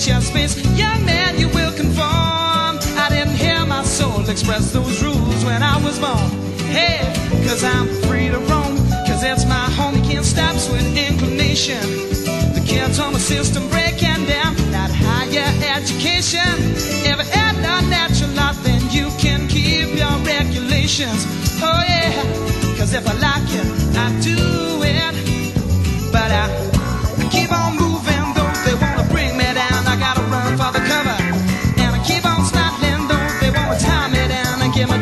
chest space. Young man, you will conform. I didn't hear my soul express those rules when I was born. Hey, cause I'm free to roam. Cause it's my home, you can't stop sweet inclination. The kids on the system breaking down. Not higher education. If it ain't not natural law, then you can keep your regulations. Oh yeah, cause if I like it,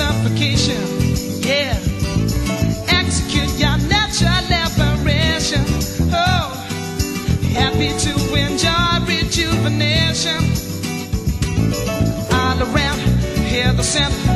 suffocation. Yeah. Execute your natural liberation. Oh, happy to enjoy rejuvenation. All around, hear the sound.